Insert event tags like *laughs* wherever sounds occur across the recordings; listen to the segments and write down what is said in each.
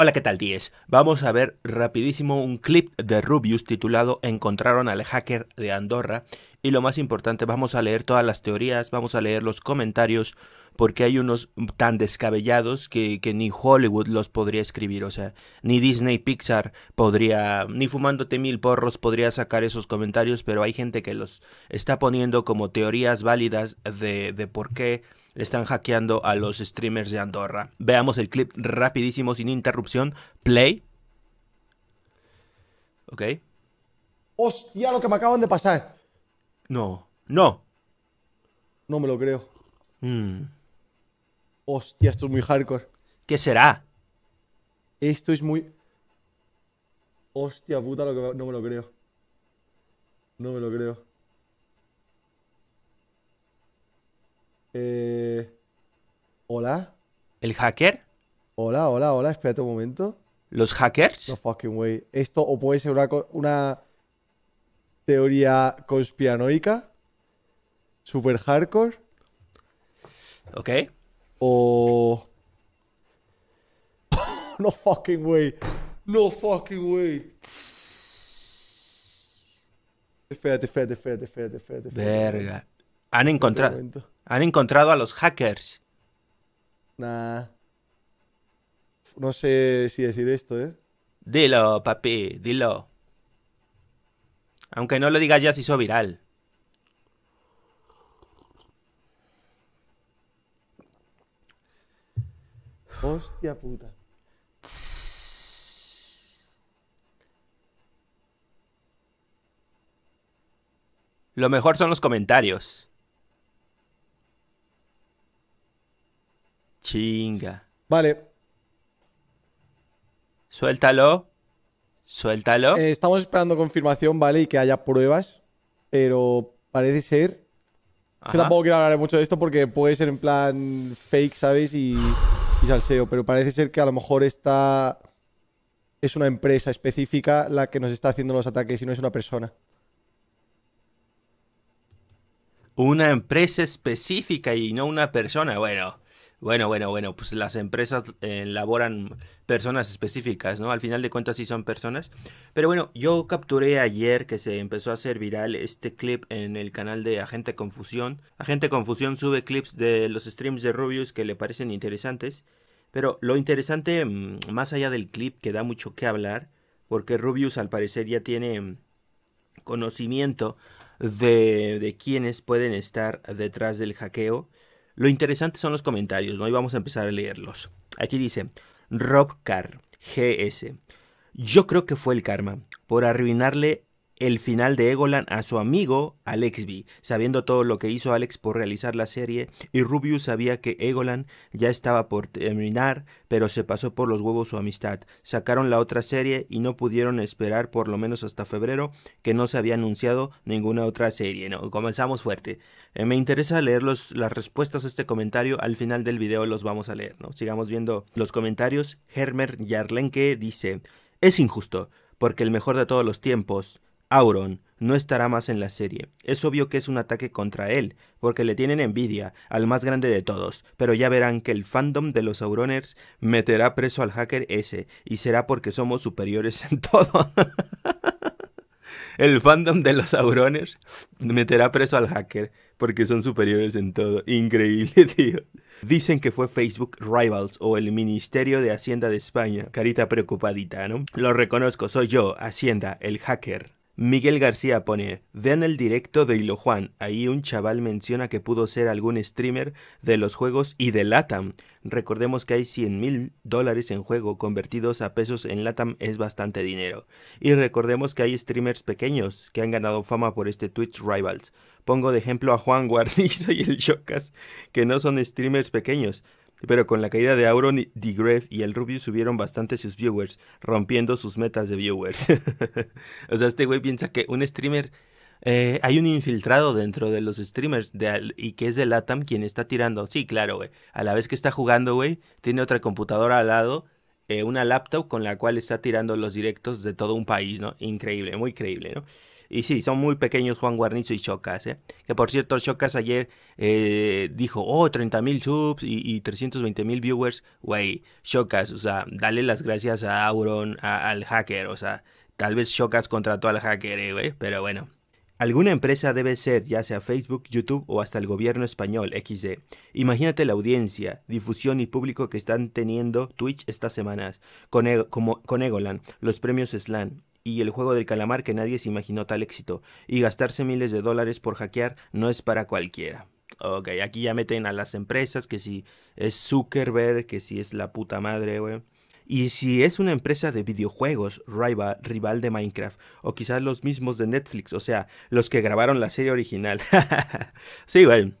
Hola, ¿qué tal 10? Vamos a ver rapidísimo un clip de Rubius titulado Encontraron al hacker de Andorra y lo más importante, vamos a leer todas las teorías, vamos a leer los comentarios porque hay unos tan descabellados que, ni Hollywood los podría escribir, o sea, ni Disney Pixar podría, ni fumándote mil porros podría sacar esos comentarios, pero hay gente que los está poniendo como teorías válidas de, de por qué están hackeando a los streamers de Andorra. Veamos el clip rapidísimo, sin interrupción. Play. Ok. Hostia, lo que me acaban de pasar. No, no. No me lo creo. Mm. Hostia, esto es muy hardcore. ¿Qué será? Esto es muy... Hostia puta, lo que no me lo creo. No me lo creo. Eh... Hola. ¿El hacker? Hola, hola, hola. Espérate un momento. ¿Los hackers? No fucking way. Esto o puede ser una, una teoría conspiranoica. Super hardcore. Ok. O. *laughs* no fucking way. No fucking way. Espérate, espérate, espérate, espérate, espérate. Verga. Han encontrado. Han encontrado a los hackers. Nah. No sé si decir esto, ¿eh? Dilo, papi, dilo. Aunque no lo digas ya se hizo viral. Hostia puta. Lo mejor son los comentarios. Chinga. Vale. Suéltalo. Suéltalo. Eh, estamos esperando confirmación, ¿vale? Y que haya pruebas. Pero parece ser. Que tampoco quiero hablar mucho de esto porque puede ser en plan fake, ¿sabes? Y, y salseo. Pero parece ser que a lo mejor esta es una empresa específica la que nos está haciendo los ataques y no es una persona. Una empresa específica y no una persona. Bueno, bueno, bueno, bueno, pues las empresas elaboran personas específicas, ¿no? Al final de cuentas sí son personas. Pero bueno, yo capturé ayer que se empezó a hacer viral este clip en el canal de Agente Confusión. Agente Confusión sube clips de los streams de Rubius que le parecen interesantes. Pero lo interesante, mm, más allá del clip, que da mucho que hablar, porque Rubius al parecer ya tiene mm, conocimiento de, de quienes pueden estar detrás del hackeo lo interesante son los comentarios, ¿no? Y vamos a empezar a leerlos. Aquí dice, Rob Carr, GS. Yo creo que fue el karma, por arruinarle el final de Egolan a su amigo Alex B, sabiendo todo lo que hizo Alex por realizar la serie, y Rubius sabía que Egolan ya estaba por terminar, pero se pasó por los huevos su amistad. Sacaron la otra serie y no pudieron esperar por lo menos hasta febrero, que no se había anunciado ninguna otra serie. No, comenzamos fuerte. Eh, me interesa leer las respuestas a este comentario, al final del video los vamos a leer, ¿no? Sigamos viendo los comentarios. Hermer Yarlenke dice, es injusto, porque el mejor de todos los tiempos, Auron no estará más en la serie. Es obvio que es un ataque contra él, porque le tienen envidia al más grande de todos, pero ya verán que el fandom de los Auroners meterá preso al hacker ese, y será porque somos superiores *laughs* en todo. el fandom de los Auroners meterá preso al hacker porque son superiores en todo. Increíble, *laughs* tío. Dicen que fue Facebook Rivals o el Ministerio de Hacienda de España. Carita preocupadita, ¿no? Lo reconozco, soy yo, Hacienda, el hacker. Miguel García pone, vean el directo de Hilo Juan, ahí un chaval menciona que pudo ser algún streamer de los juegos y de LATAM. Recordemos que hay 100 mil dólares en juego, convertidos a pesos en LATAM es bastante dinero. Y recordemos que hay streamers pequeños que han ganado fama por este Twitch Rivals. Pongo de ejemplo a Juan Guarnizo *laughs* y el Chocas, que no son streamers pequeños, pero con la caída de Auron, Digref y el Rubius subieron bastante sus viewers, rompiendo sus metas de viewers. *laughs* o sea, este güey piensa que un streamer... Eh, hay un infiltrado dentro de los streamers de, y que es de Latam quien está tirando. Sí, claro, güey. A la vez que está jugando, güey, tiene otra computadora al lado eh, una laptop con la cual está tirando los directos de todo un país, ¿no? Increíble, muy creíble, ¿no? Y sí, son muy pequeños Juan Guarnizo y Chocas, ¿eh? Que por cierto, Chocas ayer eh, dijo, oh, 30 mil subs y, y 320 mil viewers. Güey, Chocas, o sea, dale las gracias a Auron, al hacker, o sea, tal vez Chocas contrató al hacker, eh, güey, pero bueno. Alguna empresa debe ser, ya sea Facebook, YouTube o hasta el gobierno español, XD. Imagínate la audiencia, difusión y público que están teniendo Twitch estas semanas, con, e como, con Egolan, los premios Slan, y el juego del calamar que nadie se imaginó tal éxito. Y gastarse miles de dólares por hackear no es para cualquiera. Ok, aquí ya meten a las empresas, que si es Zuckerberg, que si es la puta madre, güey. Y si es una empresa de videojuegos rival, rival de Minecraft, o quizás los mismos de Netflix, o sea, los que grabaron la serie original. *laughs* sí, güey.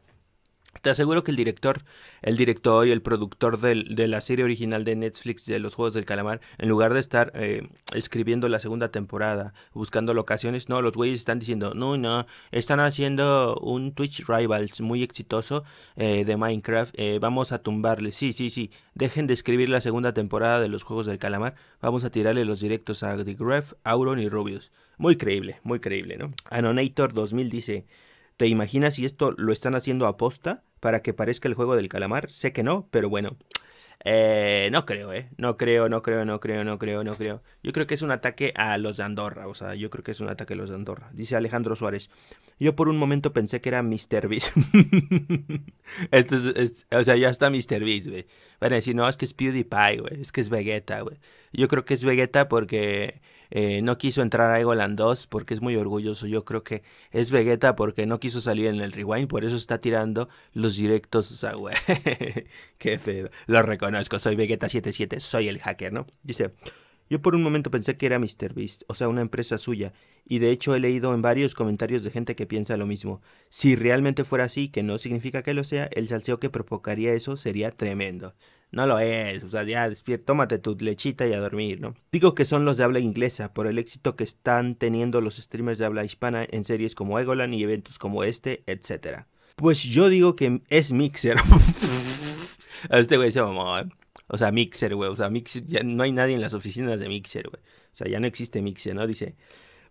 Te aseguro que el director, el director y el productor de la serie original de Netflix de los Juegos del Calamar, en lugar de estar eh, escribiendo la segunda temporada, buscando locaciones, no, los güeyes están diciendo, no, no, están haciendo un Twitch Rivals muy exitoso eh, de Minecraft, eh, vamos a tumbarle, sí, sí, sí, dejen de escribir la segunda temporada de los Juegos del Calamar, vamos a tirarle los directos a The Gref, Auron y Rubius. Muy creíble, muy creíble, ¿no? Anonator 2000 dice, ¿te imaginas si esto lo están haciendo a posta? para que parezca el juego del calamar? Sé que no, pero bueno. Eh, no creo, ¿eh? No creo, no creo, no creo, no creo, no creo. Yo creo que es un ataque a los de Andorra, o sea, yo creo que es un ataque a los de Andorra. Dice Alejandro Suárez. Yo por un momento pensé que era Mr. Beast. *laughs* O sea, ya está Mr. Beast, güey. Van a decir, no, es que es PewDiePie, güey. Es que es Vegeta, güey. Yo creo que es Vegeta porque eh, no quiso entrar a Egoland 2 porque es muy orgulloso. Yo creo que es Vegeta porque no quiso salir en el rewind, por eso está tirando los directos. O sea, güey, *laughs* qué feo. Lo reconozco, soy Vegeta77, soy el hacker, ¿no? Dice, yo por un momento pensé que era MrBeast, o sea, una empresa suya, y de hecho he leído en varios comentarios de gente que piensa lo mismo. Si realmente fuera así, que no significa que lo sea, el salseo que provocaría eso sería tremendo. No lo es, o sea, ya despierta, tómate tu lechita y a dormir, ¿no? Digo que son los de habla inglesa, por el éxito que están teniendo los streamers de habla hispana en series como Egolan y eventos como este, etc. Pues yo digo que es Mixer. *laughs* este güey se mamó, ¿eh? O sea, Mixer, güey. O sea, Mixer, ya no hay nadie en las oficinas de Mixer, güey. O sea, ya no existe Mixer, ¿no? Dice,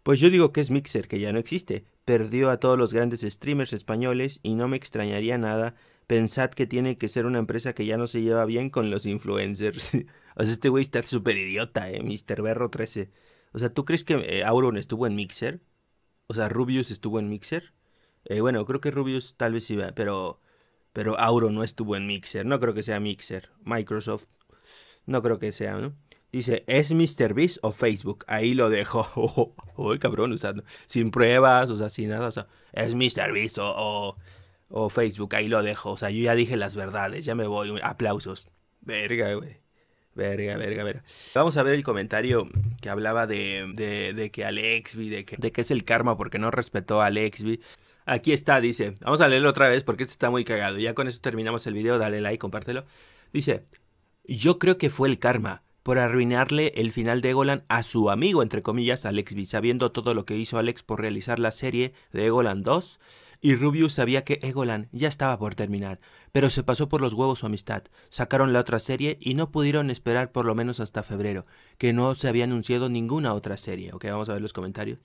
pues yo digo que es Mixer, que ya no existe. Perdió a todos los grandes streamers españoles y no me extrañaría nada pensad que tiene que ser una empresa que ya no se lleva bien con los influencers. *laughs* o sea, este güey está súper idiota, eh, Mr. Berro 13. O sea, ¿tú crees que eh, Auron estuvo en Mixer? O sea, Rubius estuvo en Mixer. Eh, bueno, creo que Rubius tal vez iba, pero, pero Auron no estuvo en Mixer. No creo que sea Mixer. Microsoft, no creo que sea, ¿no? Dice, ¿es MrBeast o Facebook? Ahí lo dejo. *laughs* Uy, cabrón, usando sin pruebas, o sea, sin nada. O sea, ¿es MrBeast o, o o Facebook, ahí lo dejo. O sea, yo ya dije las verdades, ya me voy. Aplausos. Verga, güey. Verga, verga, verga. Vamos a ver el comentario que hablaba de, de, de que Alexby, de que, de que es el karma porque no respetó a Alexby. Aquí está, dice. Vamos a leerlo otra vez porque este está muy cagado. Ya con eso terminamos el video. Dale like, compártelo. Dice: Yo creo que fue el karma por arruinarle el final de Egolan a su amigo, entre comillas, Alexby, sabiendo todo lo que hizo Alex por realizar la serie de Egolan 2 y Rubius sabía que Egolan ya estaba por terminar, pero se pasó por los huevos su amistad. Sacaron la otra serie y no pudieron esperar por lo menos hasta febrero, que no se había anunciado ninguna otra serie. Ok, vamos a ver los comentarios.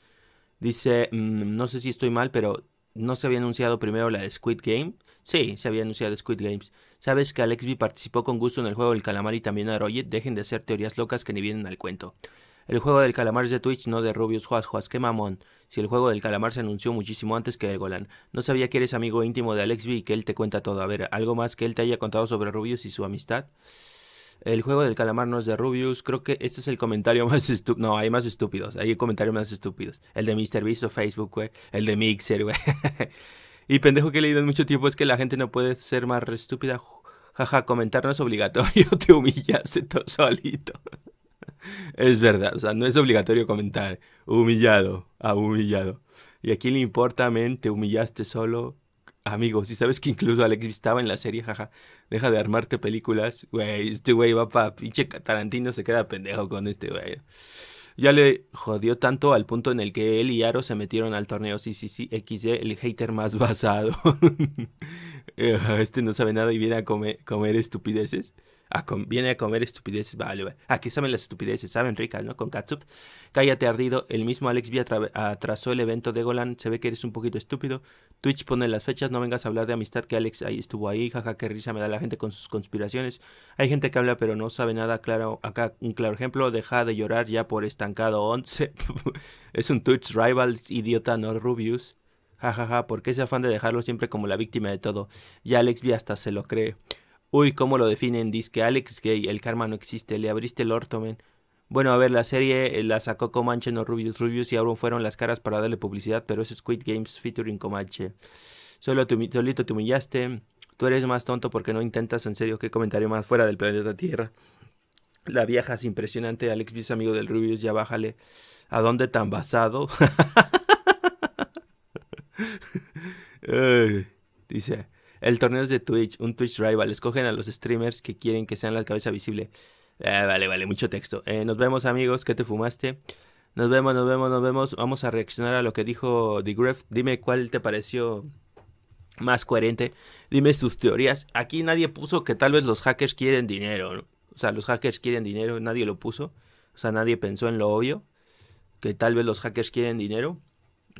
Dice, mm, no sé si estoy mal, pero ¿no se había anunciado primero la de Squid Game? Sí, se había anunciado Squid Games. ¿Sabes que Alexby participó con gusto en el juego del calamar y también a Roger? Dejen de hacer teorías locas que ni vienen al cuento. El juego del calamar es de Twitch, no de Rubius Juas Juas. Qué mamón. Si el juego del calamar se anunció muchísimo antes que Golan. No sabía que eres amigo íntimo de Alex B y que él te cuenta todo. A ver, ¿algo más que él te haya contado sobre Rubius y su amistad? El juego del calamar no es de Rubius. Creo que este es el comentario *laughs* más estúpido. No, hay más estúpidos. Hay comentarios más estúpidos. El de MrBeast o Facebook, güey. El de Mixer, güey. *laughs* y pendejo que he leído en mucho tiempo es que la gente no puede ser más estúpida. Jaja, comentar no es obligatorio. *laughs* Te humillaste todo solito. es verdad, o sea, no es obligatorio comentar humillado, a humillado. Y a quién le importa, men, te humillaste solo. Amigo, si sabes que incluso Alex estaba en la serie, jaja, deja de armarte películas, güey, este güey va pa' pinche Tarantino, se queda pendejo con este güey. Ya le jodió tanto al punto en el que él y Aro se metieron al torneo sí, sí, sí, XD, el hater más *laughs* basado. *laughs* este no sabe nada y viene a comer estupideces. Viene a comer estupideces. Vale, vale. Aquí saben las estupideces, saben ricas, ¿no? Con Katsup. Cállate ardido. El mismo Alex V atrasó el evento de Golan. Se ve que eres un poquito estúpido. Twitch pone las fechas. No vengas a hablar de amistad que Alex ahí estuvo ahí. Jaja, qué risa me da la gente con sus conspiraciones. Hay gente que habla pero no sabe nada. Claro, acá un claro ejemplo. Deja de llorar ya por estancado 11. *laughs* es un Twitch Rivals idiota, no Rubius. Jajaja, ja, ¿por qué ese afán de dejarlo siempre como la víctima de todo? Ya Alex V hasta se lo cree. Uy, ¿cómo lo definen? Dice Alex gay, el karma no existe, le abriste el orto, men. Bueno, a ver, la serie eh, la sacó Comanche, no Rubius. Rubius y Auron fueron las caras para darle publicidad, pero es Squid Games featuring Comanche. Solo solito te humillaste. Tú eres más tonto porque no intentas en serio. ¿Qué comentario más fuera del planeta Tierra? La vieja es impresionante. Alex es amigo del Rubius, ya bájale. ¿A dónde tan basado? *laughs* dice. El torneo es de Twitch, un Twitch rival. Escogen a los streamers que quieren que sean la cabeza visible. Eh, vale, vale, mucho texto. Eh, nos vemos, amigos. ¿Qué te fumaste? Nos vemos, nos vemos, nos vemos. Vamos a reaccionar a lo que dijo The Gref. Dime cuál te pareció más coherente. Dime sus teorías. Aquí nadie puso que tal vez los hackers quieren dinero. O sea, los hackers quieren dinero. Nadie lo puso. O sea, nadie pensó en lo obvio. Que tal vez los hackers quieren dinero.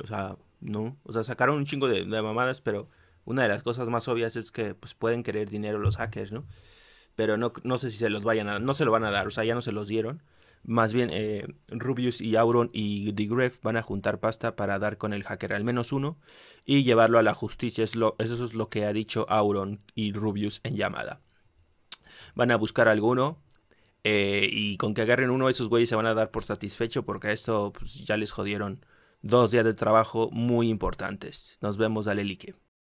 O sea, no. O sea, sacaron un chingo de mamadas, pero una de las cosas más obvias es que pues, pueden querer dinero los hackers, ¿no? Pero no, no sé si se los vayan a no se lo van a dar, o sea, ya no se los dieron. Más bien, eh, Rubius y Auron y The Gref van a juntar pasta para dar con el hacker al menos uno y llevarlo a la justicia. Es eso es lo que ha dicho Auron y Rubius en llamada. Van a buscar alguno eh, y con que agarren uno, esos güeyes se van a dar por satisfecho porque a esto pues, ya les jodieron dos días de trabajo muy importantes. Nos vemos, dale like.